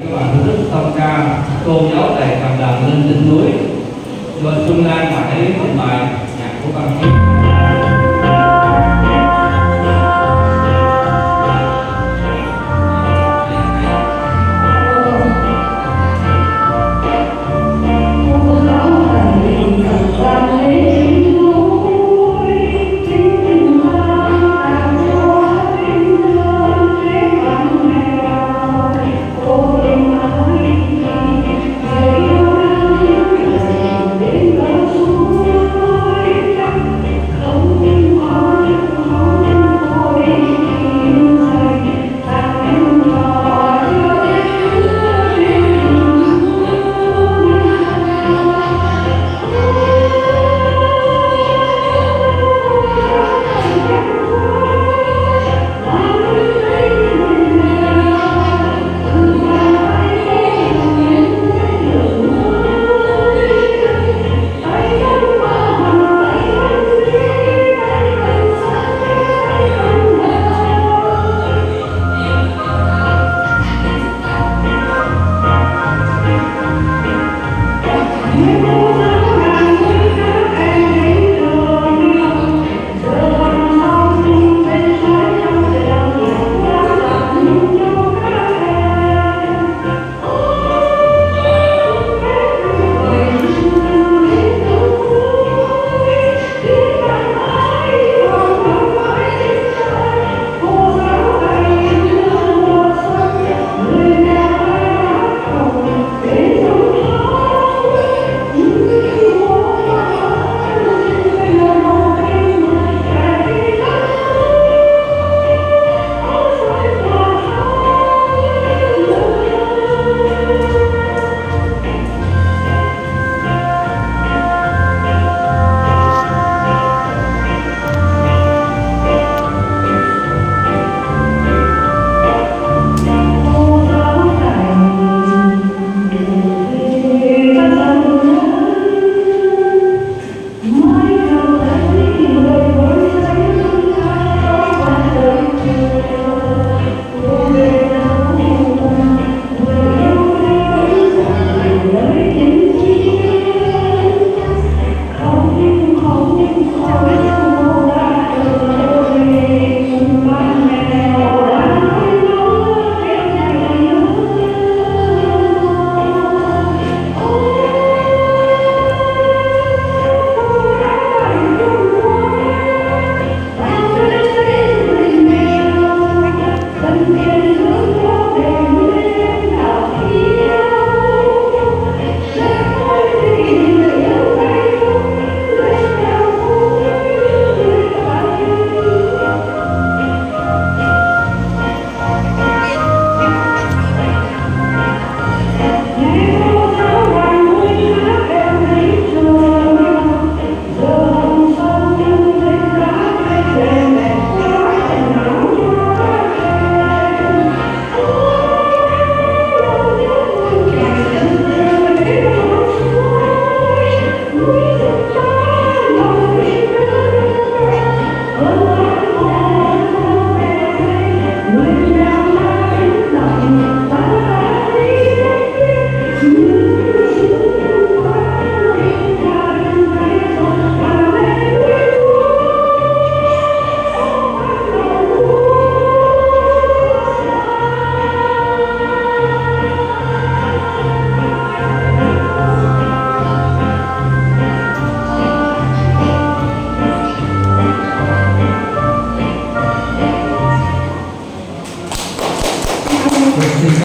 các bạn thưởng thức ca, tôn giáo đầy cầm đàn lên trên núi. Rồi trung lan phải trình bày nhạc của văn hiến